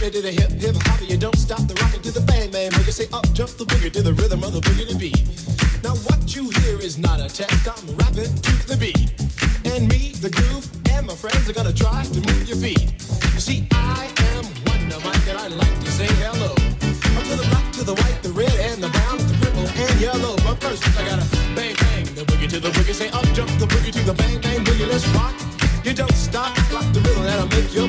boogie to the hip hip hop, You don't stop the rocket to the bang bang boogie. Say up jump the boogie to the rhythm of the boogie to beat. Now what you hear is not a test. I'm rapping to the beat, and me, the groove, and my friends are gonna try to move your feet. You see, I am Wonder Mike, and I like to say hello. Up to the black, to the white, the red, and the brown, the purple, and yellow. But first, I gotta bang bang the boogie to the boogie. Say up jump the boogie to the bang bang boogie. Let's rock. You don't stop, rock the rhythm that'll make you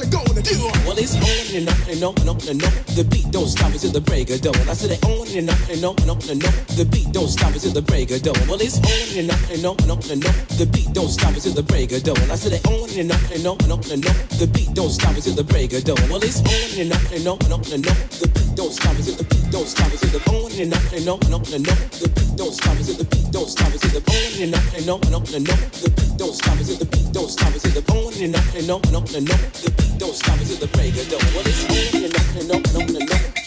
you, do? Well, it's on and on and on and on and on. The beat don't stop until the break of dawn. I said it on and on and on and on and on. The beat don't stop until the break of dawn. Well, it's on and on and on and on and on. The beat don't stop until the break of dawn. I said it on and on and on and on and on. The beat don't stop until the break of dawn. Well, it's on and on and on and on and on. The beat don't stop until the beat don't stop until the on and on and on and on and on. The beat don't stop until the beat don't stop until the on and on and on and on and on. The beat don't stop until the beat don't stop until the on and on and on and on and on. The beat don't stop until the break of dawn. Well, it's on and and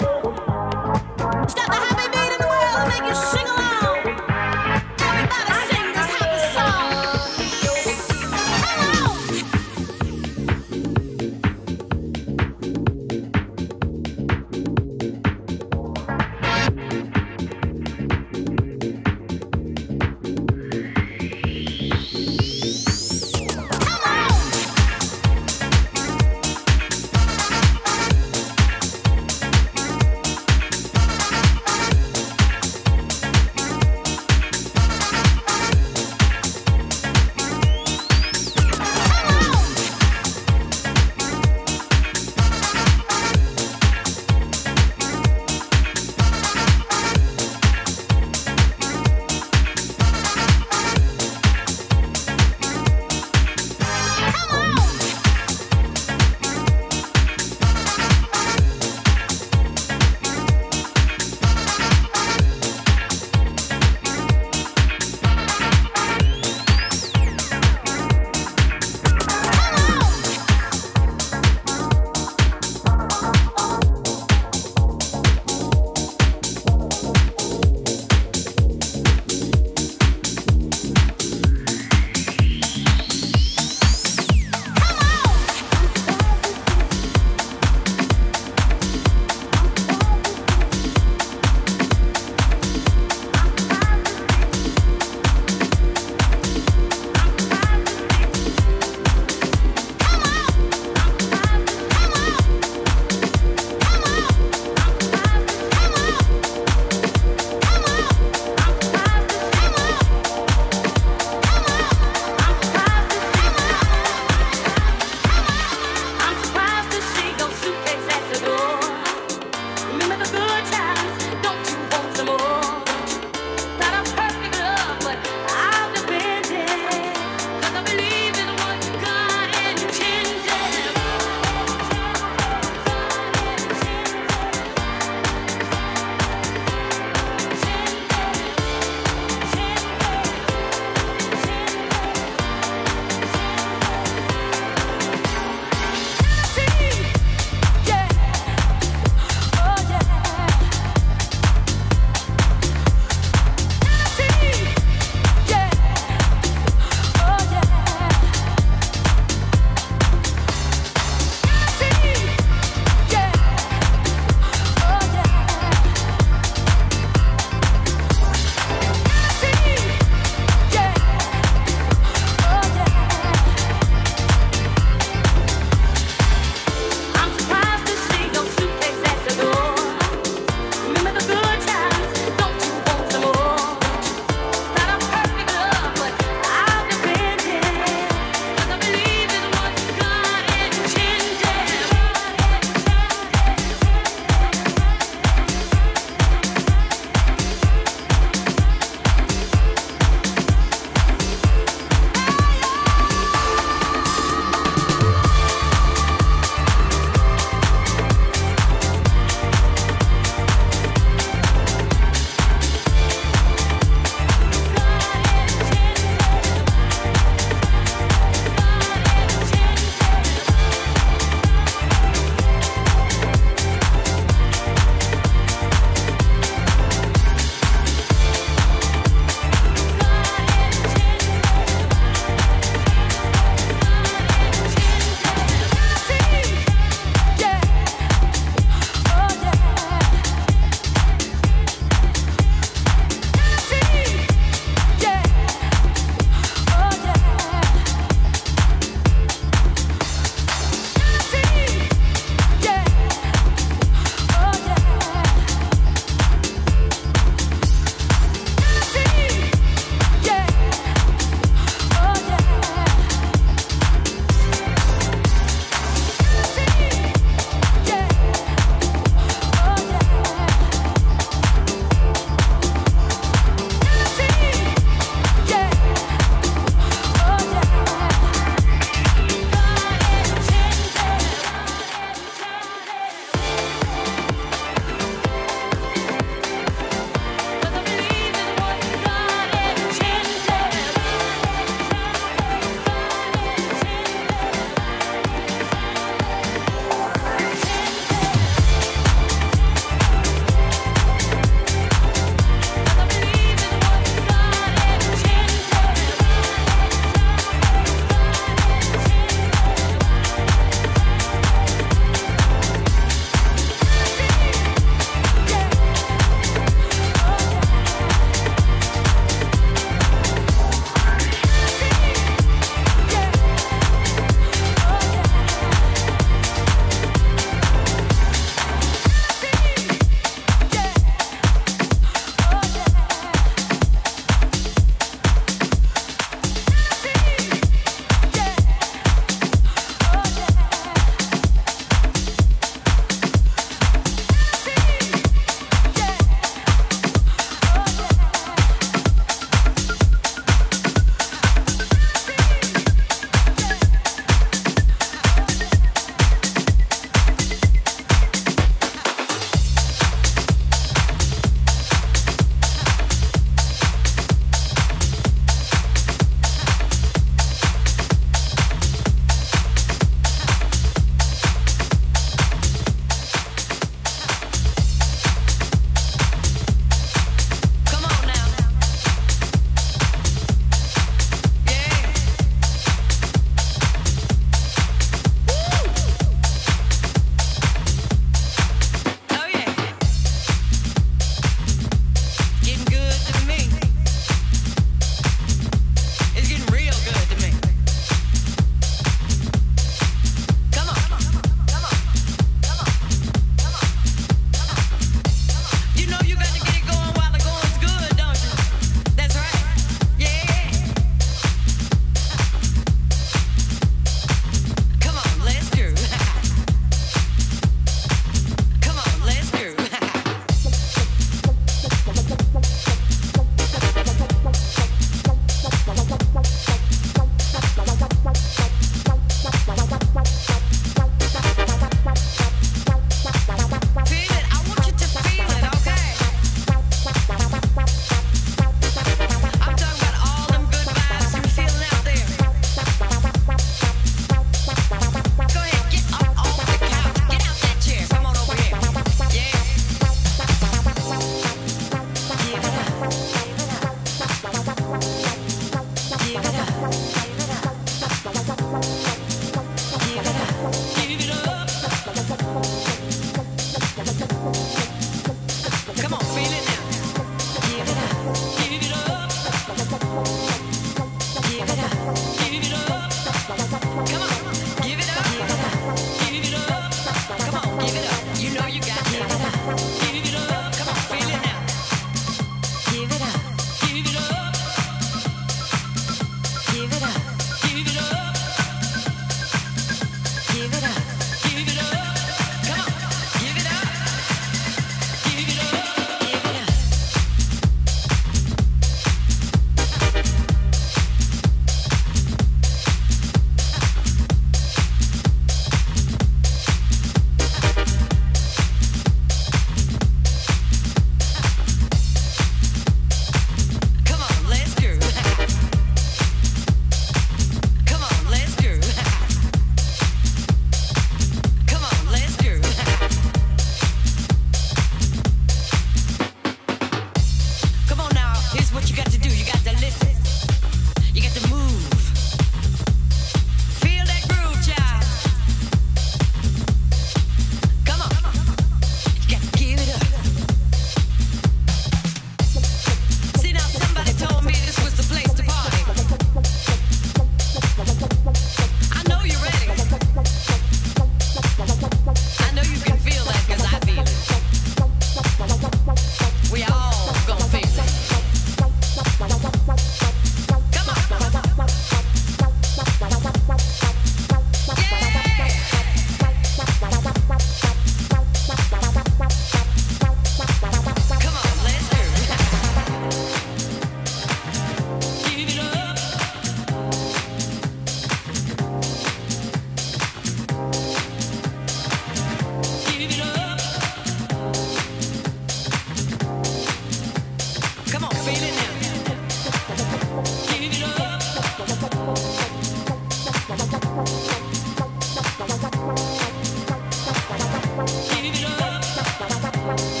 Give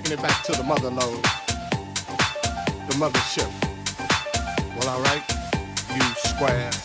taking it back to the mother load, the mothership. Well, all right, you square.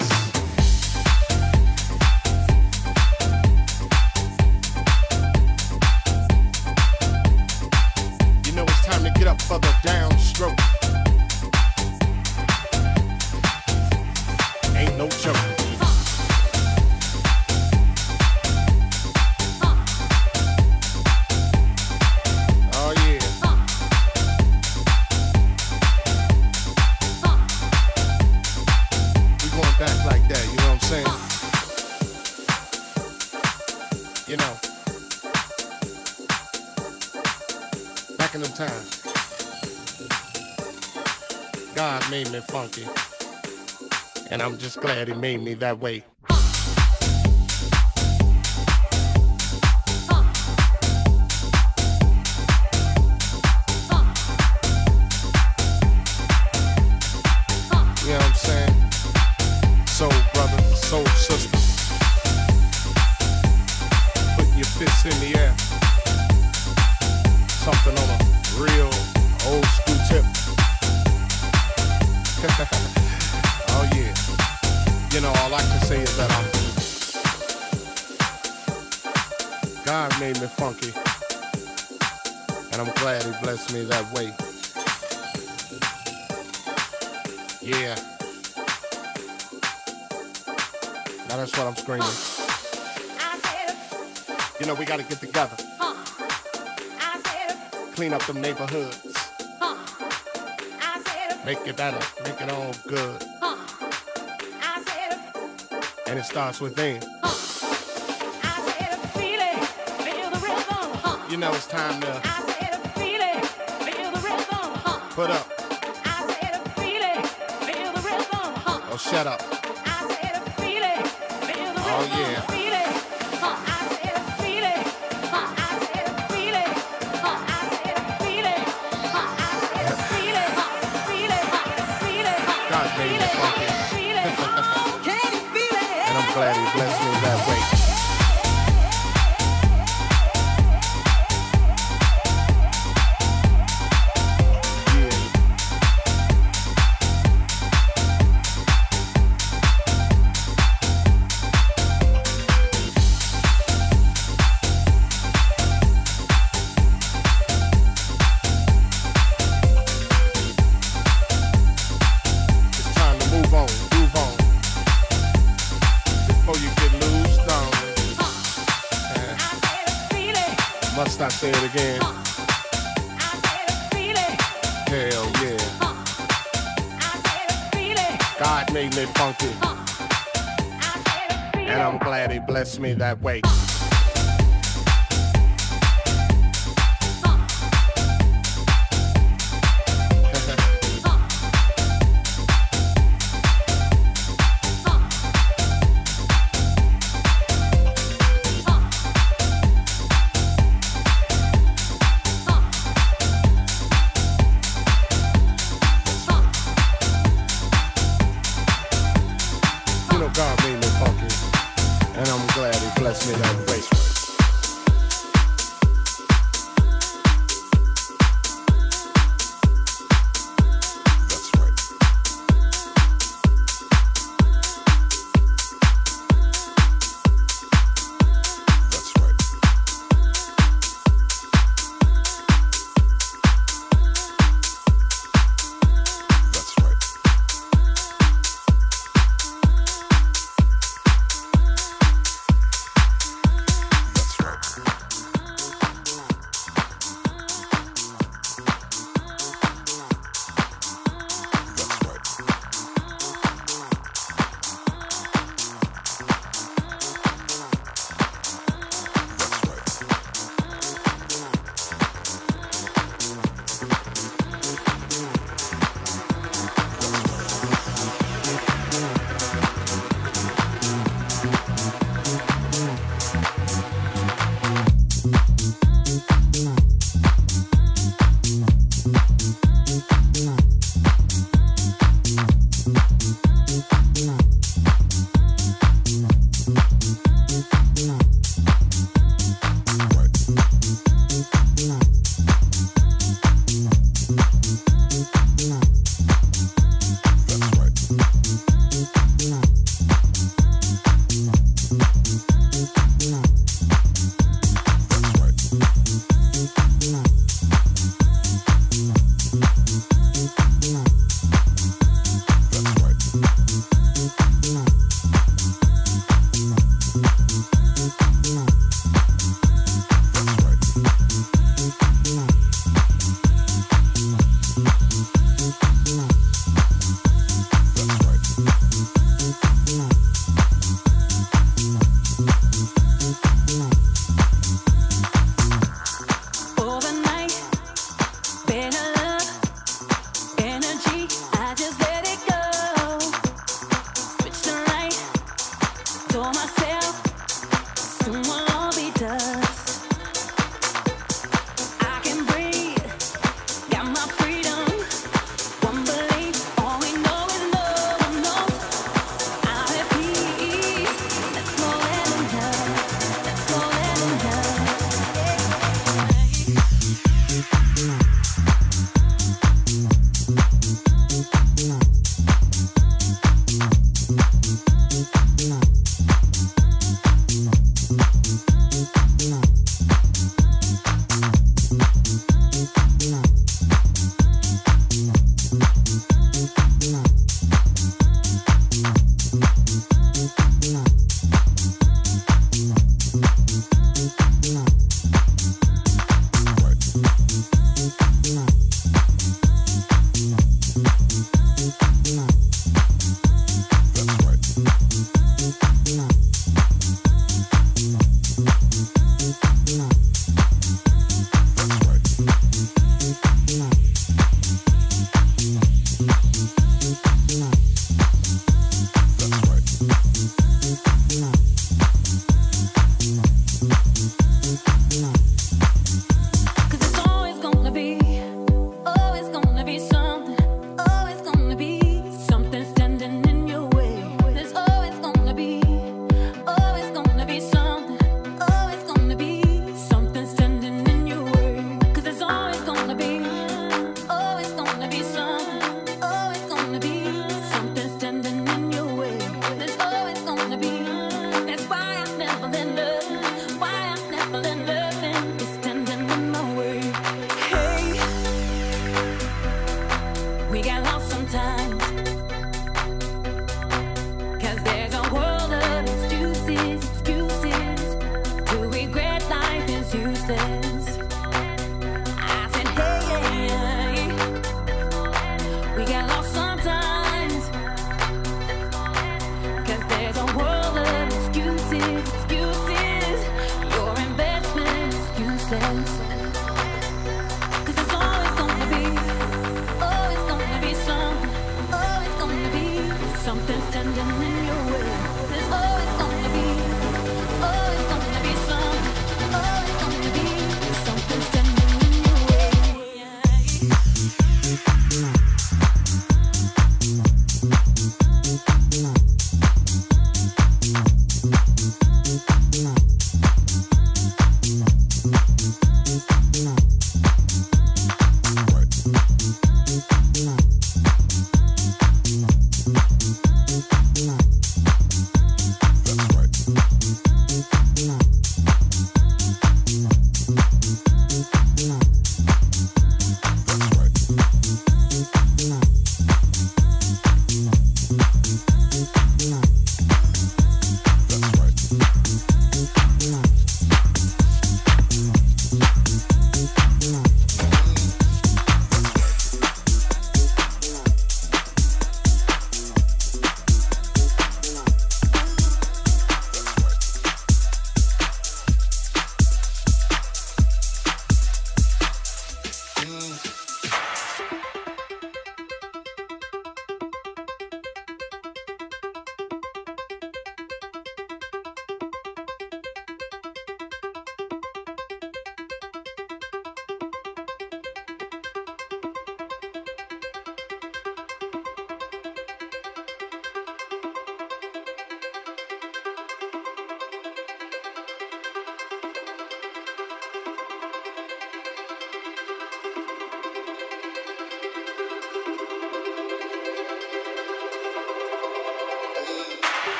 just glad he made me that way. with me. bless me that way.